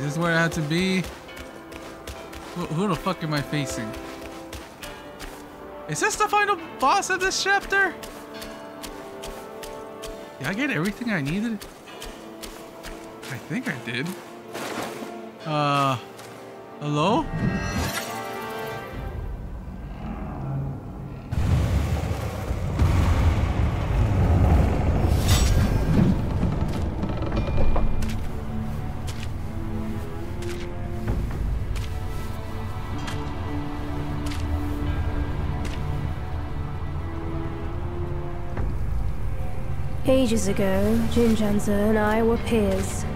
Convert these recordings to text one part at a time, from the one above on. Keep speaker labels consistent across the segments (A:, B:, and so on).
A: Is this where I had to be? Who, who the fuck am I facing? Is this the final boss of this chapter? Did I get everything I needed? I think I did. Uh, hello?
B: Ages ago, Jin Chanzi and I were peers.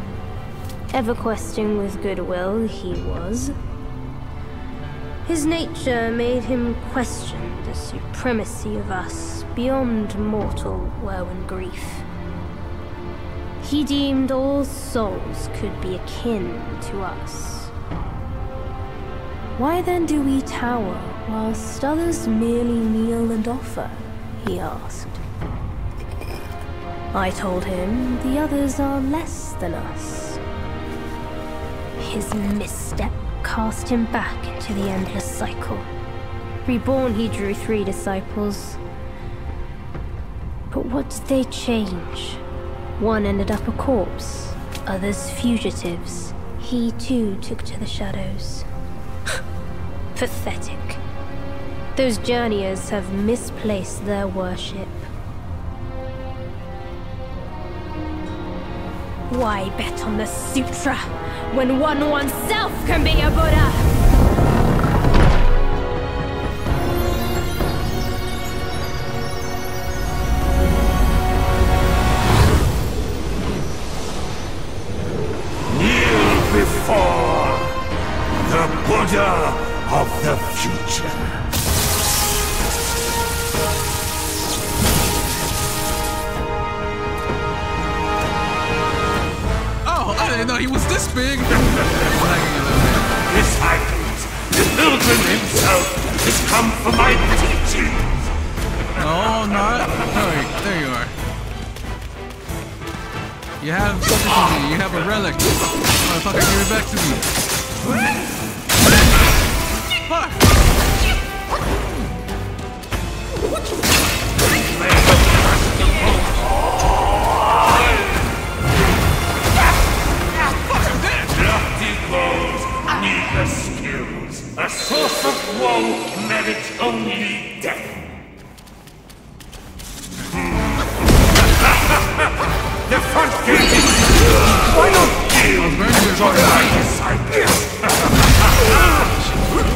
B: Ever questing with goodwill, he was. His nature made him question the supremacy of us beyond mortal woe and grief. He deemed all souls could be akin to us. Why then do we tower whilst others merely kneel and offer? He asked. I told him the others are less than us. His misstep cast him back into the endless cycle. Reborn, he drew three disciples. But what did they change? One ended up a corpse, others fugitives. He too took to the shadows. Pathetic. Those journeyers have misplaced their worship. Why bet on the sutra when one oneself can be a Buddha?
C: Himself has come for my teachings.
A: No, not. Alright, there you are. You have something for me. You have a relic. Motherfucker, give it back to me. Fuck,
C: A source of woe merits only death. Hmm. the front gate is... Why not you join my disciples?
A: Where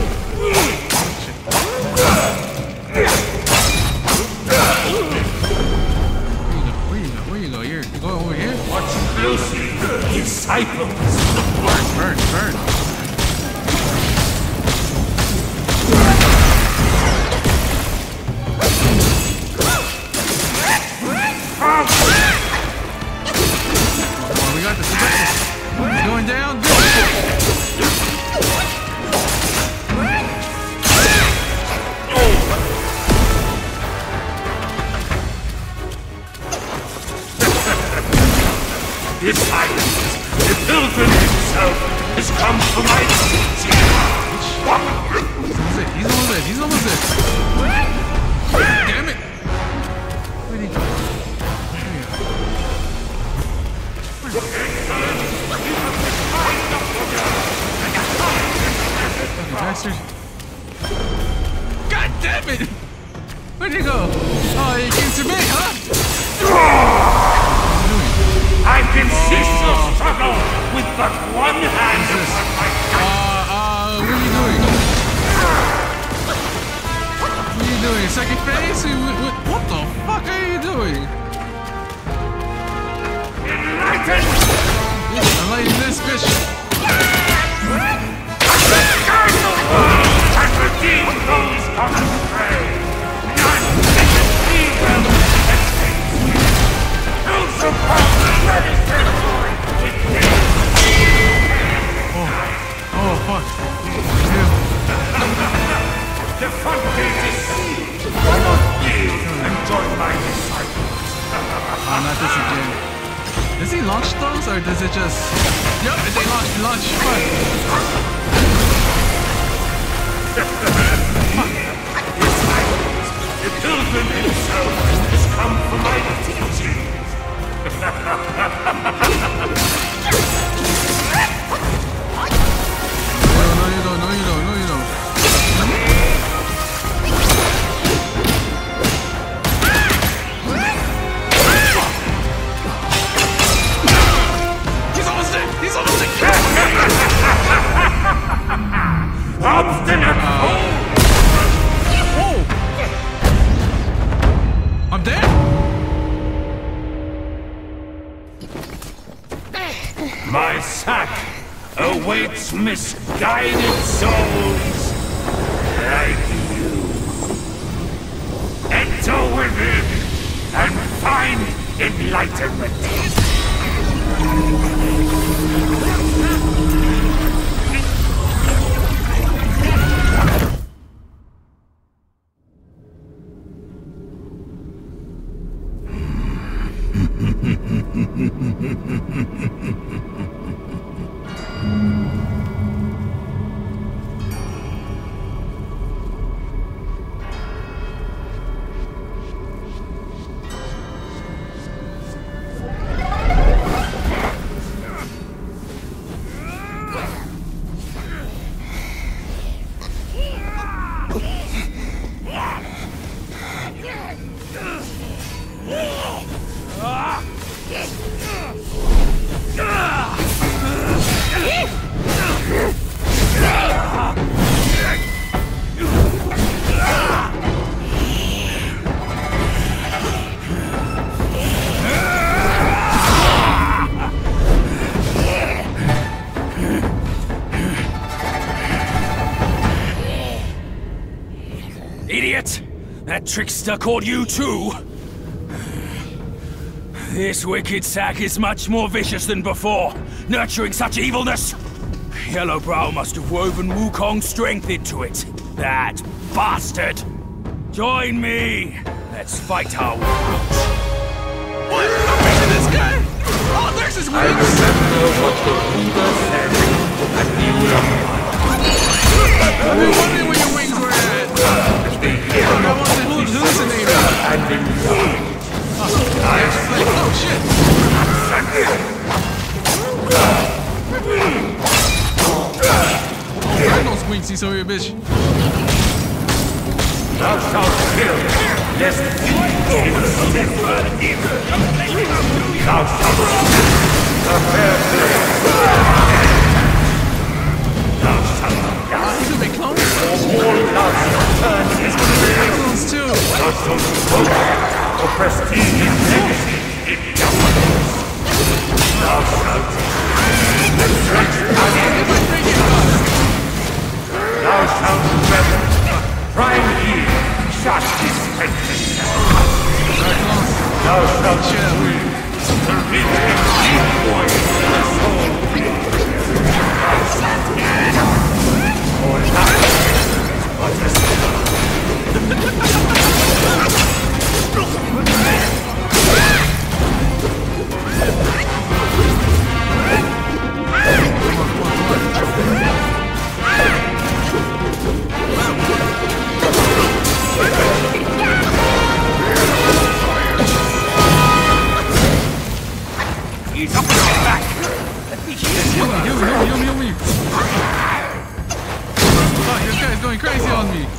A: you go? Where you go? Where go? You're, you're going over here?
C: Watch closely, disciples.
A: Burn, burn, burn. Got. It's going down.
C: Enlightenment.
D: Idiot! That trickster caught you too! This wicked sack is much more vicious than before, nurturing such evilness! Yellowbrow must have woven Wukong's strength into it. That bastard! Join me! Let's fight our way out.
A: What? I'm facing this guy. Oh, there's his wings. I've been wondering where your wings were Squincy, so you bitch.
C: Thou shalt kill, lest Thou shalt kill, the fair more shall turn his shalt vote for prestige and legacy in governance. Thou shalt
A: up.
C: Thou shalt weather prime year dispense
A: Alright.
C: Thou shalt
A: Chill.
C: the river deep voice of the soul. Thou shalt
D: He's up and back! Let me hear
A: Heal me, heal me, heal going crazy on me.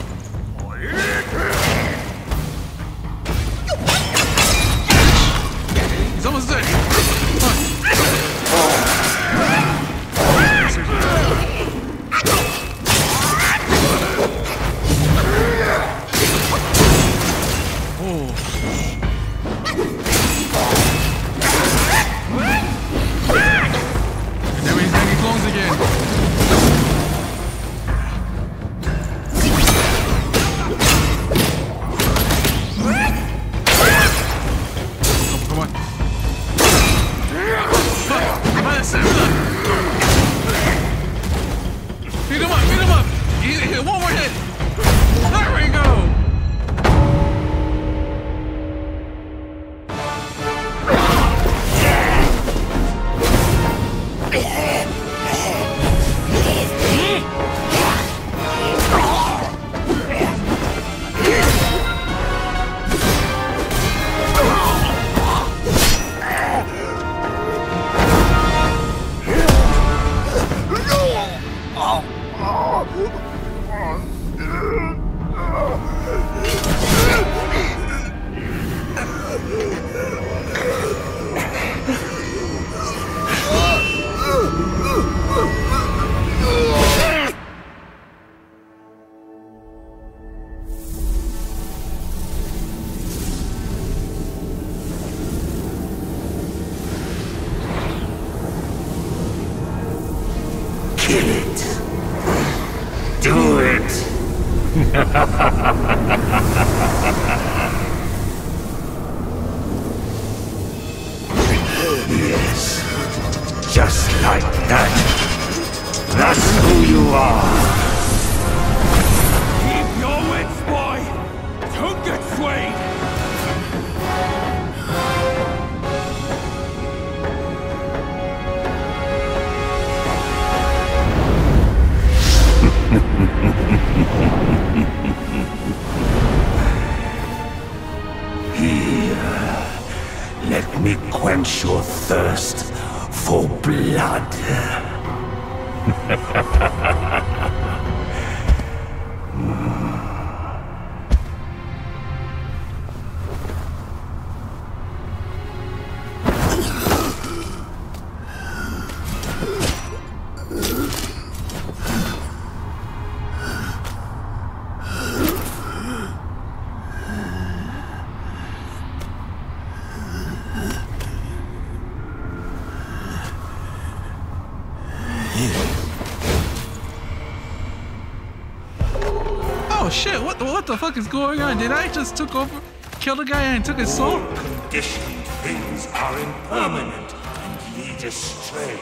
A: What the, fuck is going on? Did I just took over, killed a guy and took his soul?
C: Conditioned things are impermanent and lead astray.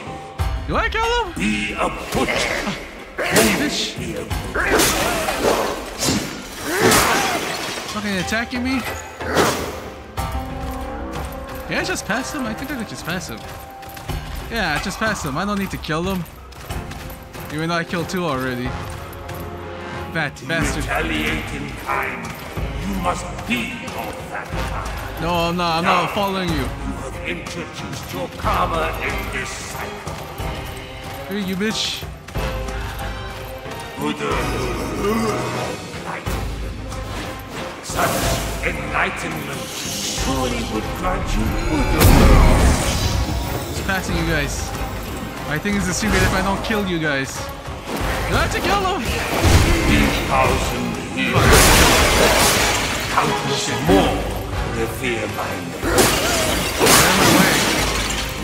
A: Do I kill him?
C: Be a butcher.
A: Bitch!
C: Be a
A: Fucking attacking me? Yeah, I just pass him? I think I could just pass him. Yeah, I just pass him. I don't need to kill him. Even though I killed two already. Fat bastard.
C: retaliating kind. You must be of that kind.
A: No, I'm not. I'm not following you.
C: You have introduced your karma in this cycle.
A: Here, you bitch.
C: Buddha. Such enlightenment surely would grant you Buddha.
A: Just passing you guys. I think it's a secret if I don't kill you guys. I have
C: thousand years. Countless more revere my name.
A: Of.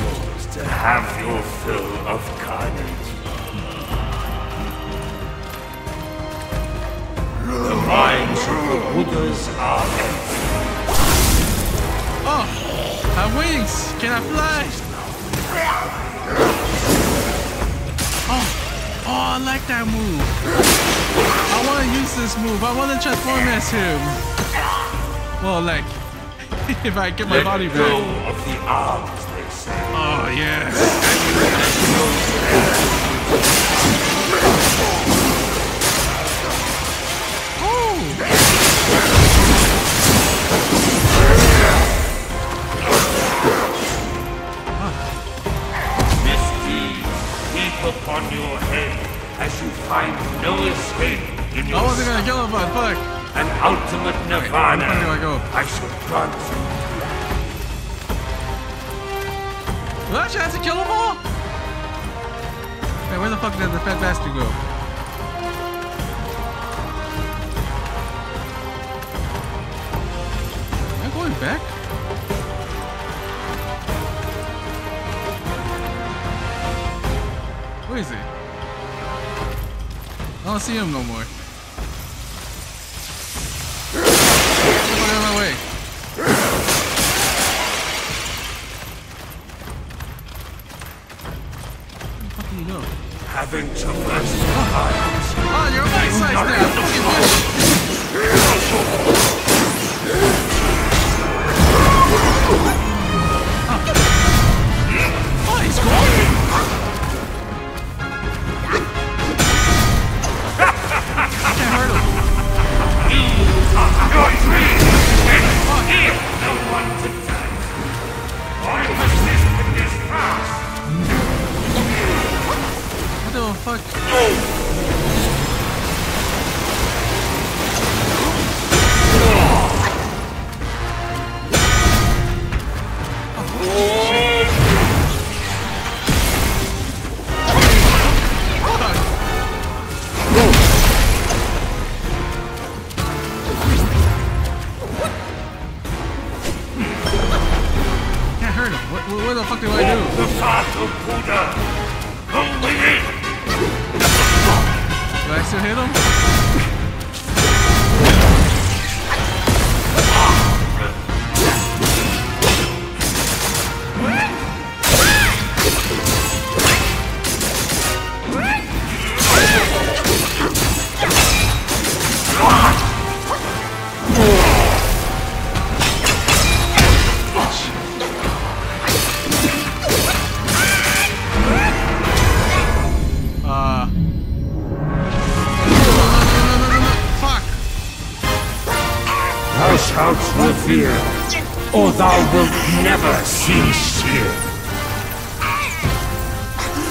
C: Yours to have your fill of carnage. The minds of the Buddhas are empty.
A: Oh, I have wings. Can I fly? Oh, oh, I like that move. I want to use this move. I want to transform as him. Well, like, if I get my
C: Let
A: body
C: go
A: back.
C: of the arms, they say.
A: Oh, yes. Oh,
C: Misdeeds heap upon your head as you find no escape in
A: I
C: your
A: wasn't gonna kill him, but fuck.
C: an ultimate nirvana.
A: where do I go?
C: I shall grant you.
A: Do I actually have to kill them all? Hey, where the fuck did the fat bastard go? Am I going back? Where is he? I don't see him no more. Get out of my way. Where the fuck did he go?
C: Having traversed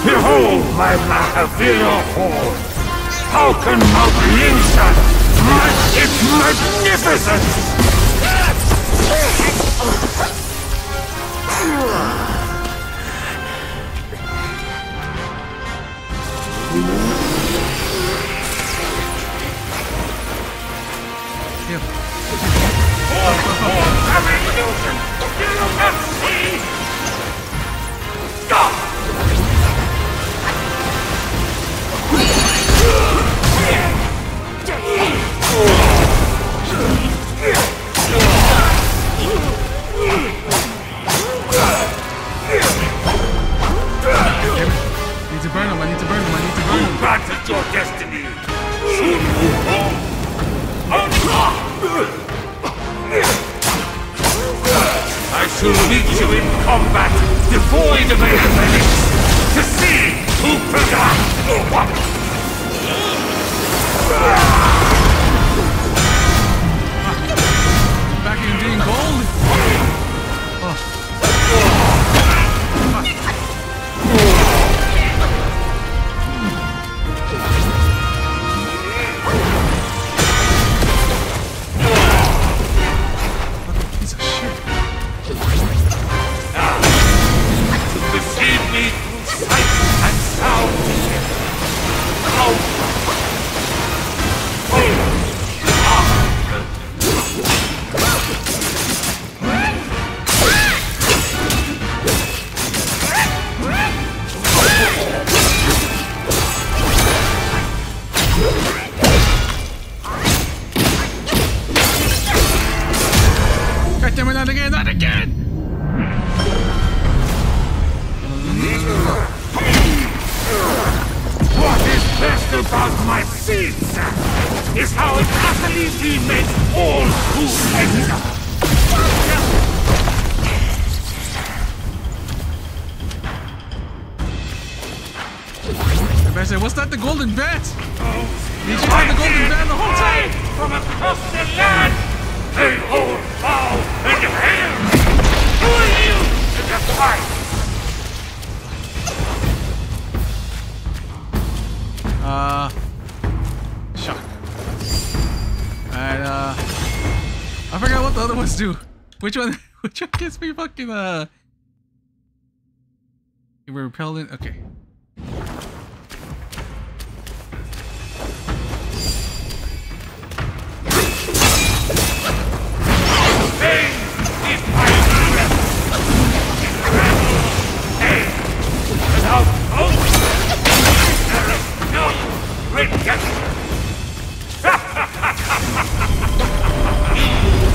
C: Behold my Mahavira horn, spoken of Linsa, its magnificence!
A: Horn, Oh, horn, horn,
C: horn, horn, your destiny. Soon will come. I shall meet you in combat, devoid of any relics, to see who
A: forgot what. these do? Which one? Which one gets me fucking uh? We're repelling. Okay. Get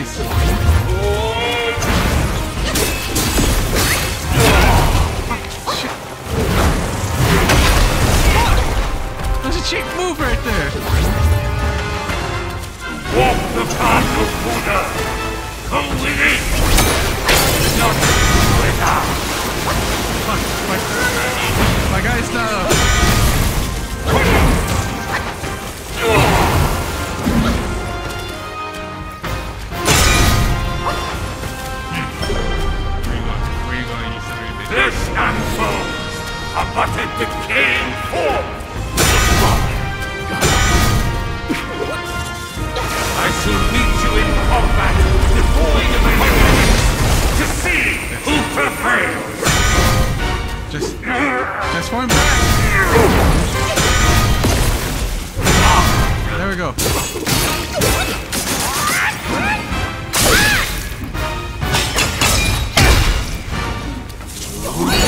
C: Peace. 어?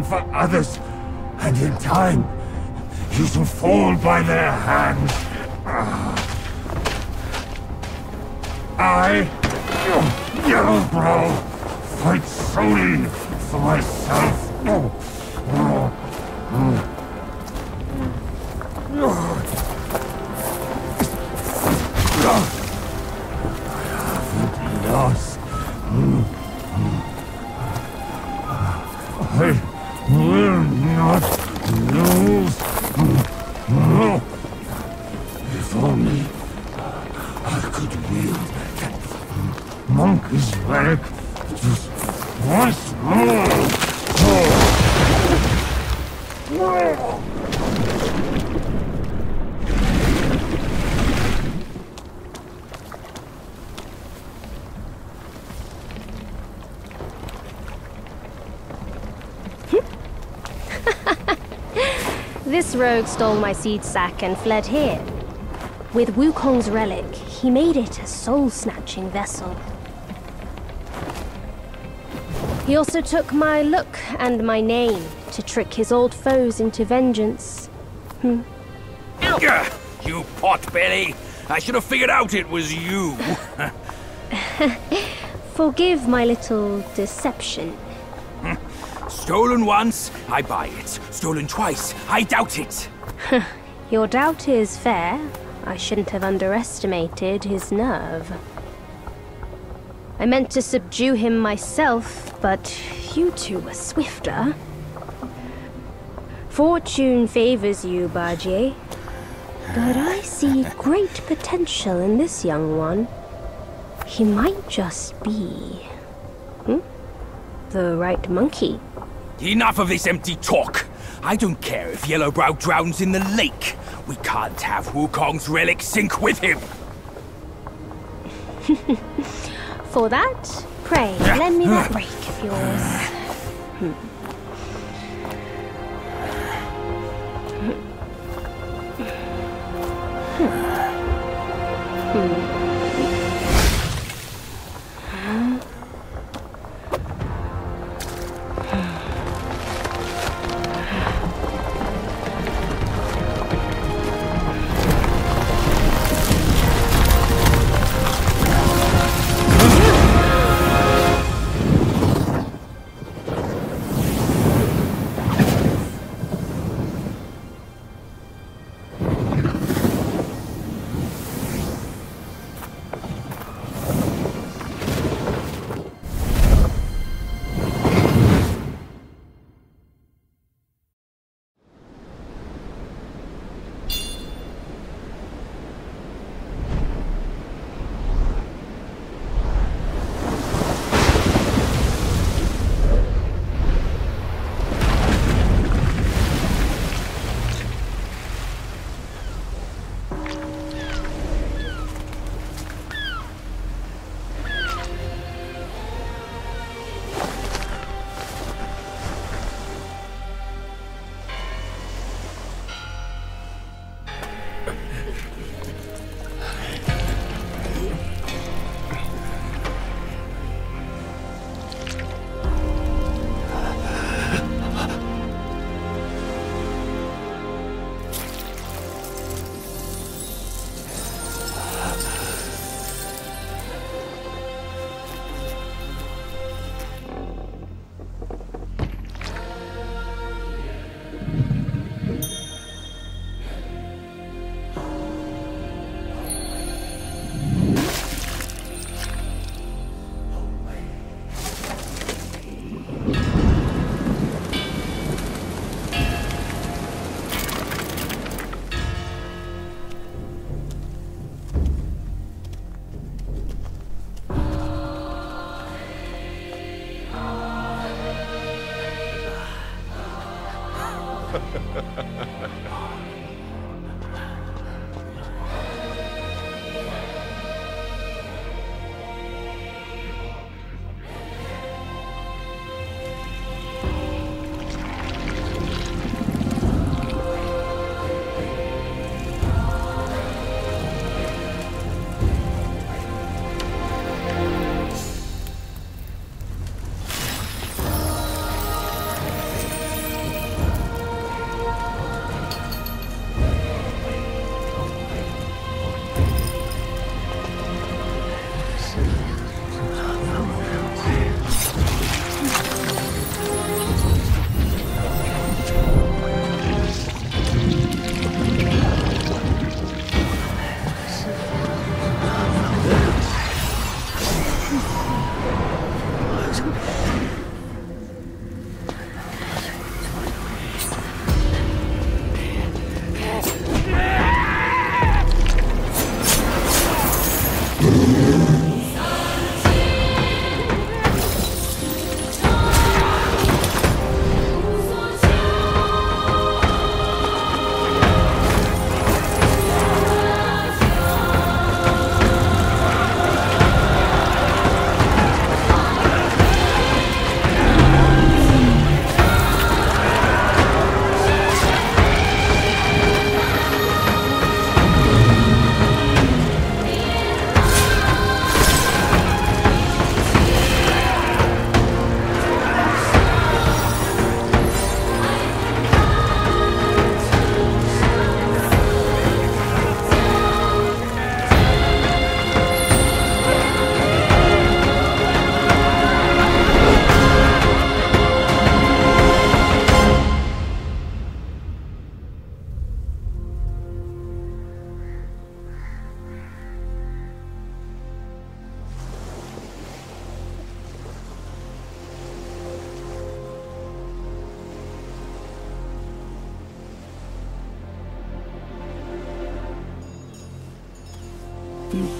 C: for others, and in time, you shall fall by their hands. Ah. I, Yellowbrow, fight solely for myself.
B: This rogue stole my seed sack and fled here. With Wukong's relic, he made it a soul-snatching vessel. He also took my look and my name to trick his old foes into vengeance. Hmm.
C: Gah, You potbelly! I should have figured out it was you.
B: Forgive my little deception. Hmm.
C: Stolen once, I buy it. Stolen twice, I doubt it.
B: Your doubt is fair. I shouldn't have underestimated his nerve. I meant to subdue him myself, but you two were swifter. Fortune favors you, Bajie. But I see great potential in this young one. He might just be. Hmm? The right monkey.
C: Enough of this empty talk. I don't care if Yellowbrow drowns in the lake. We can't have Wukong's relic sink with him.
B: For that, pray, lend me that hmm. rake of yours.
E: You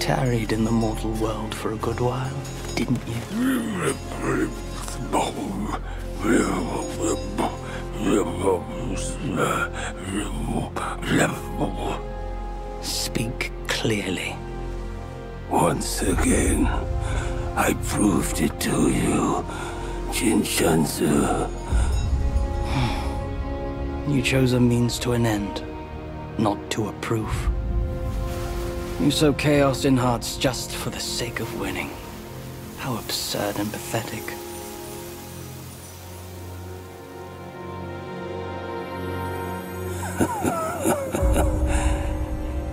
E: tarried in the mortal world for a good while, didn't you? Speak clearly.
C: Once again, I proved it to you, Jin Chanzi. Hmm.
E: You chose a means to an end, not to a proof. You sow chaos in hearts just for the sake of winning. How absurd and pathetic.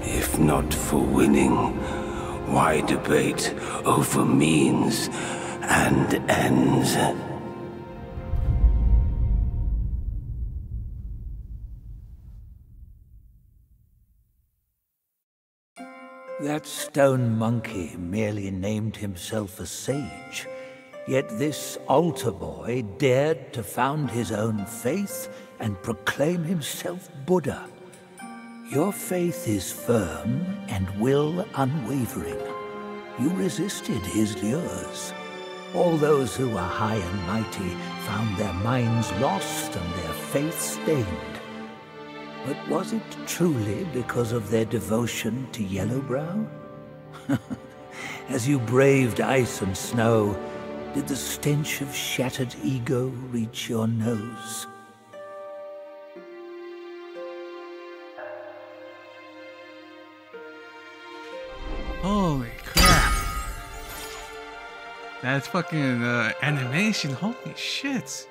C: If not for winning, why debate over means and ends?
F: That stone monkey merely named himself a sage. Yet this altar boy dared to found his own faith and proclaim himself Buddha. Your faith is firm and will unwavering. You resisted his lures. All those who were high and mighty found their minds lost and their faith stained. But was it truly because of their devotion to Yellowbrow? As you braved ice and snow, did the stench of shattered ego reach your nose?
A: Holy crap. That's fucking uh, animation. Holy shit.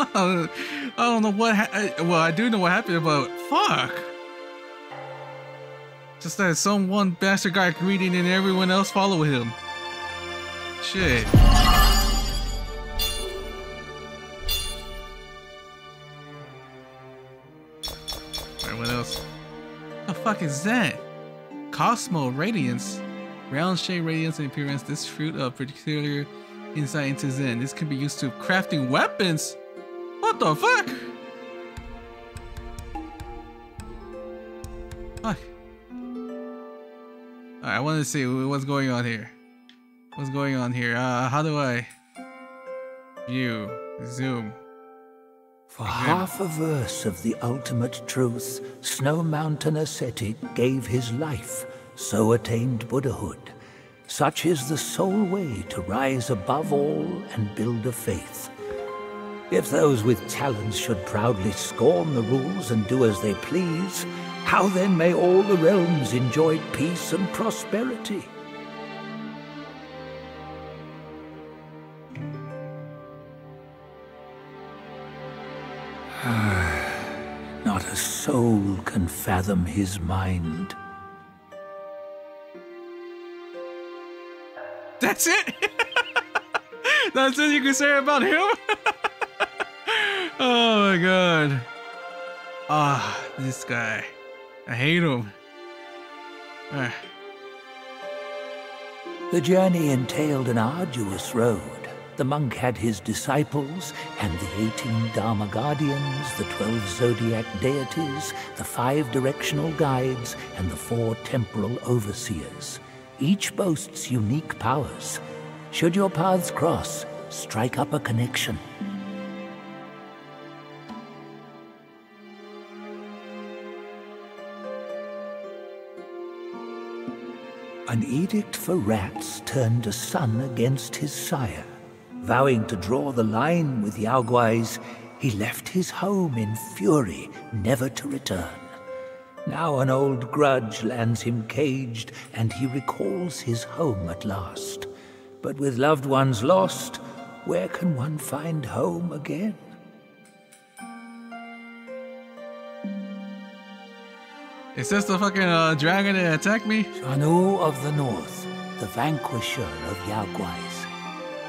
A: I don't know what. Ha- well, I do know what happened, but fuck. Just that some one bastard got greeting and everyone else followed him. Shit. Alright, what else? The fuck is that? Cosmo Radiance. Round shade radiance and appearance. This fruit of particular insight into Zen. This can be used to crafting weapons. What the fuck? Fuck. Alright, I want to see what's going on here. What's going on here? Uh, how do I view, zoom?
F: For half a verse of the ultimate truth, Snow Mountain ascetic gave his life, so attained Buddhahood. Such is the sole way to rise above all and build a faith. If those with talents should proudly scorn the rules and do as they please, how then may all the realms enjoy peace and prosperity? Ah, not a soul can fathom his mind.
A: That's it? That's all you can say about him? oh my god. Ah, this guy. I hate him. Ah.
F: The journey entailed an arduous road. The monk had his disciples and the 18 Dharma guardians, the 12 zodiac deities, the five directional guides, and the four temporal overseers. Each boasts unique powers. Should your paths cross, strike up a connection. An edict for rats turned a son against his sire. Vowing to draw the line with the Guai's, he left his home in fury, never to return. Now an old grudge lands him caged, and he recalls his home at last. But with loved ones lost, where can one find home again?
A: Is this the fucking uh, dragon that attacked me?
F: Shanu of the North, the vanquisher of Yao Guai's.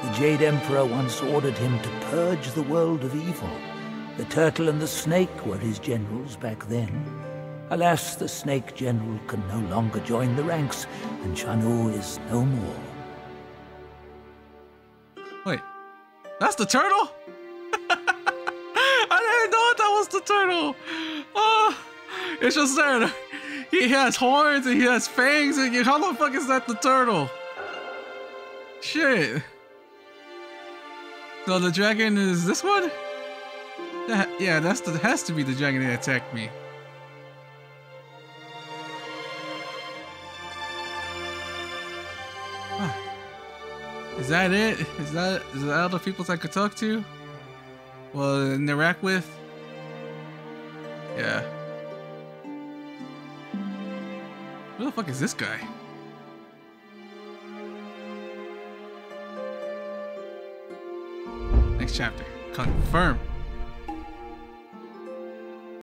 F: The Jade Emperor once ordered him to purge the world of evil. The turtle and the snake were his generals back then. Alas, the snake general can no longer join the ranks, and Shanu is no more.
A: Wait, that's the turtle? I didn't know that was the turtle. Oh, it's just there. he has horns and he has fangs and how the fuck is that the turtle? Shit. So the dragon is this one? That, yeah, that's the has to be the dragon that attacked me. Is that it? Is that is that all the people I could talk to? Well, interact with? Yeah. Who the fuck is this guy? Next chapter. Confirm.